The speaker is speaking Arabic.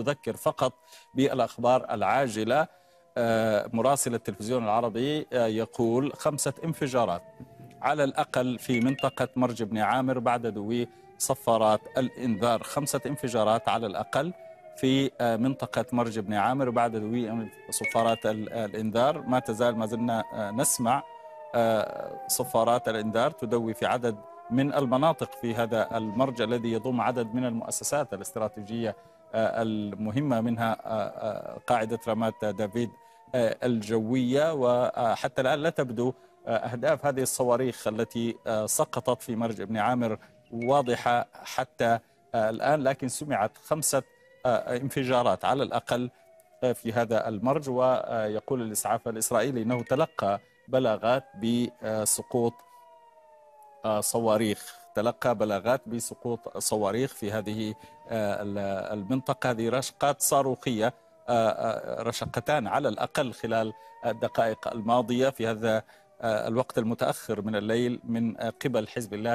نذكر فقط بالأخبار العاجلة مراسل التلفزيون العربي يقول خمسة انفجارات على الأقل في منطقة مرج بن عامر بعد دوي صفارات الإنذار. خمسة انفجارات على الأقل في منطقة مرج بن عامر بعد دوي صفارات الإنذار. ما تزال ما زلنا نسمع صفارات الإنذار تدوي في عدد من المناطق في هذا المرج الذي يضم عدد من المؤسسات الاستراتيجية المهمة منها قاعدة رمات دافيد الجوية. وحتى الآن لا تبدو أهداف هذه الصواريخ التي سقطت في مرج ابن عامر واضحة حتى الآن لكن سمعت خمسة انفجارات على الأقل في هذا المرج. ويقول الإسعاف الإسرائيلي أنه تلقى بلاغات بسقوط صواريخ. تلقى بلاغات بسقوط صواريخ في هذه المنطقة. هذه رشقات صاروخية رشقتان على الأقل خلال الدقائق الماضية في هذا الوقت المتأخر من الليل من قبل حزب الله.